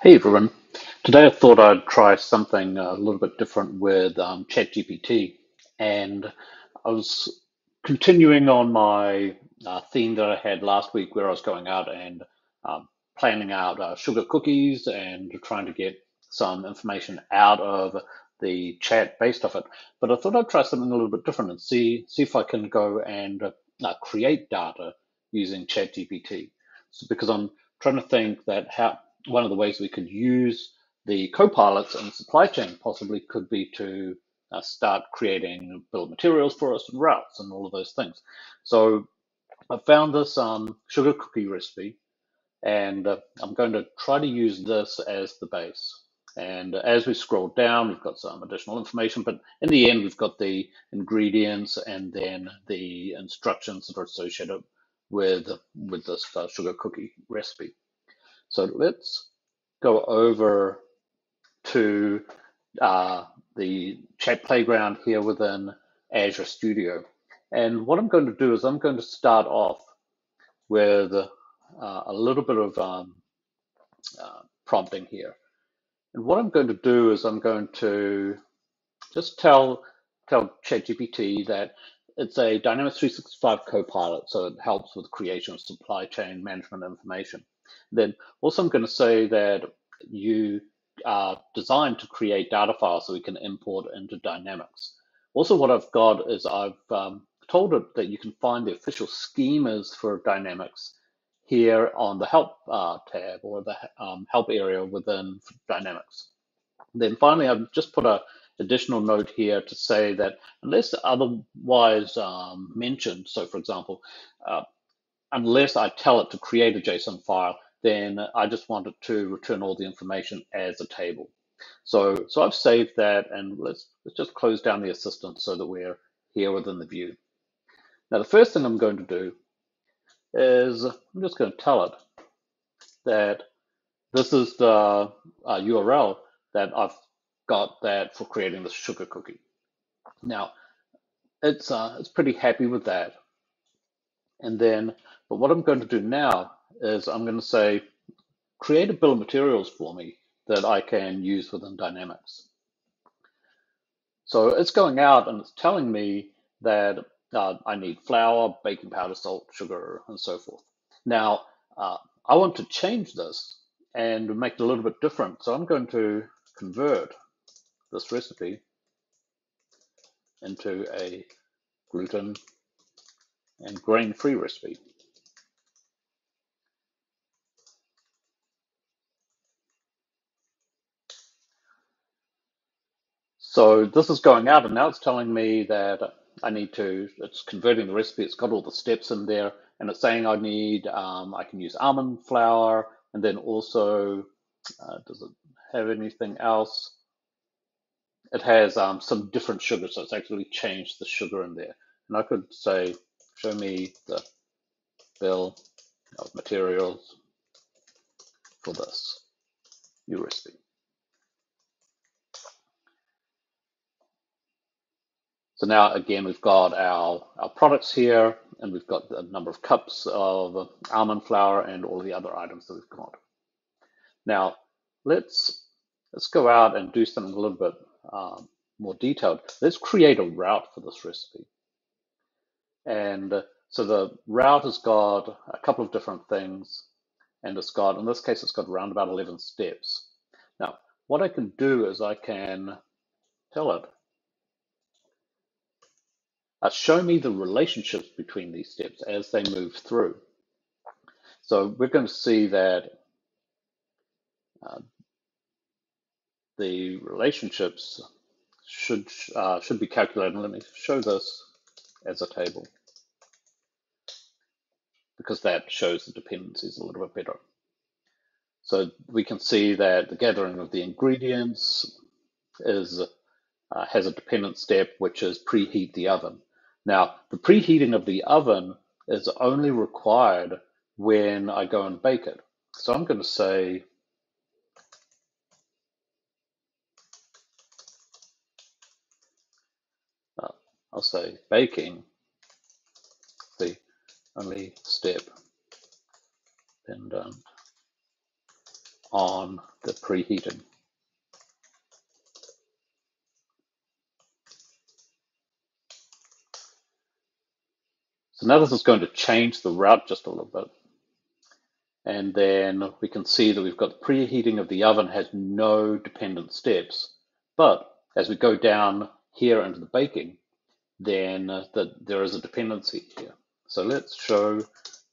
Hey everyone. Today I thought I'd try something a little bit different with um, ChatGPT. And I was continuing on my uh, theme that I had last week where I was going out and um, planning out uh, sugar cookies and trying to get some information out of the chat based off it. But I thought I'd try something a little bit different and see, see if I can go and uh, create data using ChatGPT. So because I'm trying to think that how one of the ways we could use the co-pilots in supply chain possibly could be to uh, start creating bill of materials for us and routes and all of those things. So I found this um, sugar cookie recipe and uh, I'm going to try to use this as the base. And as we scroll down, we've got some additional information, but in the end, we've got the ingredients and then the instructions that are associated with, with this uh, sugar cookie recipe. So let's go over to uh, the chat playground here within Azure Studio. And what I'm going to do is I'm going to start off with uh, a little bit of um, uh, prompting here. And what I'm going to do is I'm going to just tell tell ChatGPT that it's a Dynamics 365 Copilot, so it helps with creation of supply chain management information. Then also I'm going to say that you are designed to create data files so we can import into Dynamics. Also what I've got is I've um, told it that you can find the official schemas for Dynamics here on the Help uh, tab or the um, Help area within Dynamics. Then finally, I've just put a additional note here to say that unless otherwise um, mentioned, so for example, uh, unless I tell it to create a JSON file, then I just want it to return all the information as a table. So, so I've saved that and let's, let's just close down the assistant so that we're here within the view. Now, the first thing I'm going to do is I'm just going to tell it that this is the uh, URL that I've got that for creating the sugar cookie. Now, it's uh, it's pretty happy with that. And then, but what I'm going to do now is I'm going to say, create a bill of materials for me that I can use within Dynamics. So it's going out and it's telling me that uh, I need flour, baking powder, salt, sugar, and so forth. Now, uh, I want to change this and make it a little bit different. So I'm going to convert this recipe into a gluten and grain-free recipe. So this is going out and now it's telling me that I need to, it's converting the recipe, it's got all the steps in there and it's saying I need, um, I can use almond flour and then also, uh, does it have anything else? It has um, some different sugar, so it's actually changed the sugar in there. And I could say, show me the bill of materials for this new recipe. So now again, we've got our, our products here and we've got a number of cups of almond flour and all the other items that we've got. Now let's, let's go out and do something a little bit um, more detailed. Let's create a route for this recipe. And uh, so the route has got a couple of different things and it's got, in this case, it's got around about 11 steps. Now, what I can do is I can tell it uh, show me the relationships between these steps as they move through. So we're going to see that uh, the relationships should uh, should be calculated. Let me show this as a table because that shows the dependencies a little bit better. So we can see that the gathering of the ingredients is uh, has a dependent step, which is preheat the oven. Now, the preheating of the oven is only required when I go and bake it. So I'm going to say uh, I'll say baking, the only step dependent on the preheating. So now this is going to change the route just a little bit. And then we can see that we've got the preheating of the oven has no dependent steps. But as we go down here into the baking, then uh, the, there is a dependency here. So let's show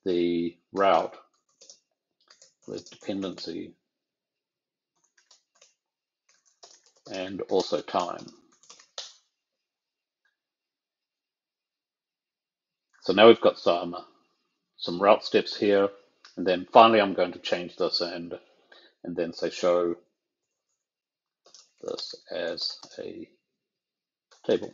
the route with dependency and also time. So now we've got some some route steps here, and then finally I'm going to change this and and then say show this as a table.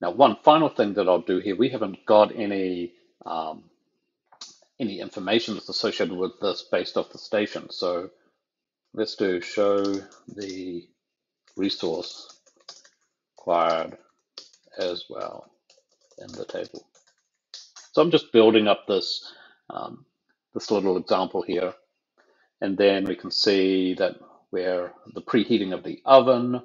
Now, one final thing that I'll do here, we haven't got any um, any information that's associated with this based off the station. So let's do show the resource acquired as well in the table. So I'm just building up this um, this little example here, and then we can see that where the preheating of the oven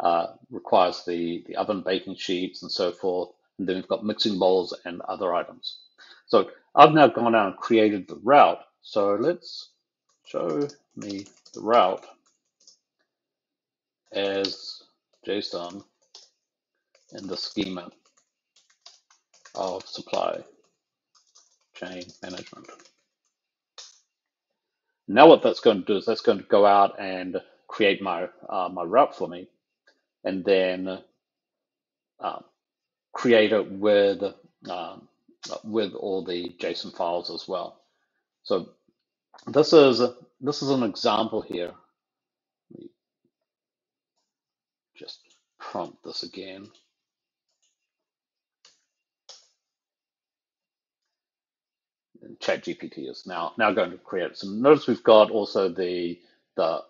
uh, requires the, the oven baking sheets and so forth. And then we've got mixing bowls and other items. So I've now gone out and created the route. So let's show me the route as JSON in the schema of supply chain management. Now what that's going to do is that's going to go out and create my uh, my route for me and then um, create it with um, with all the JSON files as well. So this is this is an example here. Let me just prompt this again. ChatGPT is now now going to create. So notice we've got also the the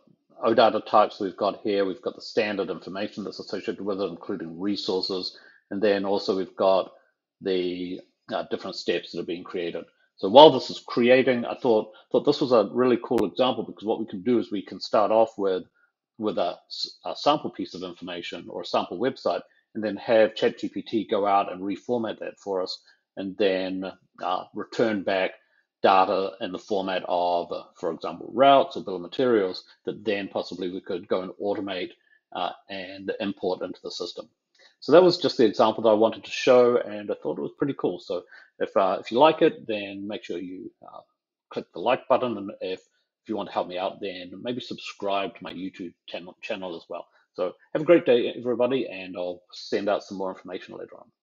OData types we've got here. We've got the standard information that's associated with it, including resources. And then also we've got the uh, different steps that are being created. So while this is creating, I thought thought this was a really cool example because what we can do is we can start off with with a, a sample piece of information or a sample website, and then have ChatGPT go out and reformat that for us, and then uh, return back data in the format of, for example, routes or bill of materials that then possibly we could go and automate uh, and import into the system. So that was just the example that I wanted to show, and I thought it was pretty cool. So if uh, if you like it, then make sure you uh, click the like button, and if if you want to help me out, then maybe subscribe to my YouTube channel channel as well. So have a great day, everybody, and I'll send out some more information later on.